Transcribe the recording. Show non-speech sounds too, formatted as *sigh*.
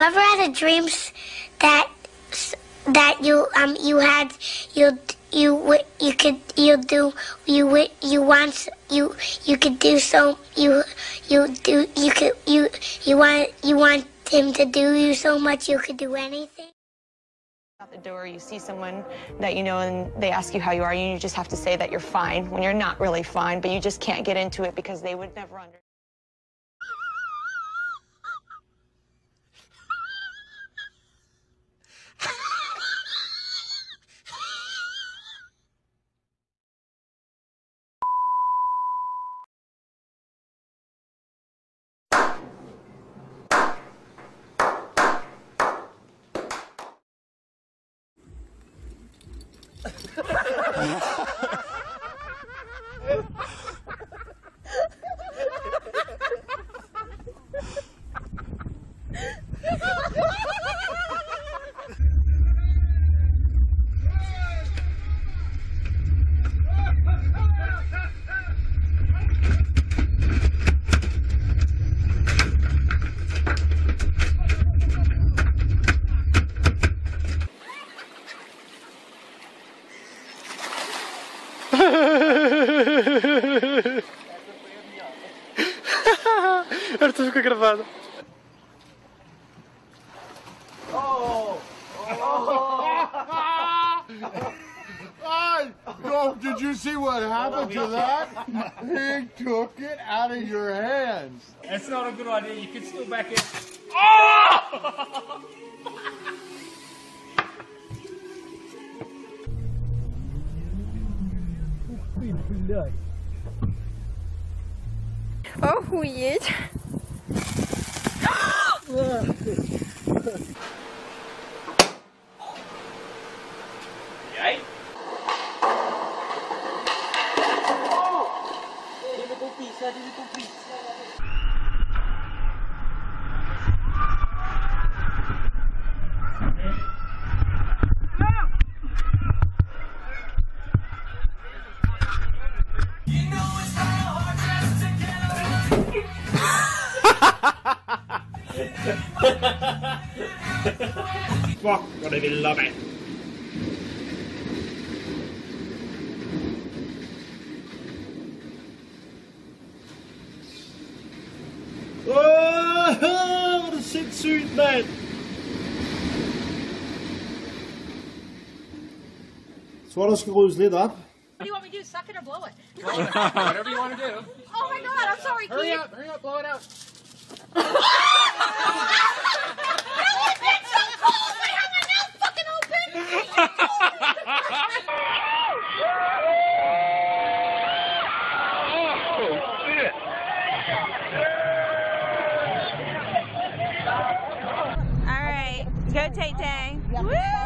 Ever had a dreams that that you um you had you you you could you do you you want you you could do so you you do you could you you want you want him to do you so much you could do anything. Out the door, you see someone that you know, and they ask you how you are, and you just have to say that you're fine when you're not really fine, but you just can't get into it because they would never understand. 아니야? 뭐. *laughs* *laughs* Arthur fica gravado. Ay, no, did you see what happened to that? He took it out of your hands. That's not a good idea. You can still back it. *laughs* Охуеть. Aí? *laughs* Fuck vad det vill ha mig. Åh, hvor er det sindssygt, mand! Så der skal ryddes lidt op. What do you want me to do? Suck it or blow it? *laughs* Whatever you want to do. Oh my god, I'm sorry, Hurry up, hurry up, blow it out. Go Tay Tay. Woo!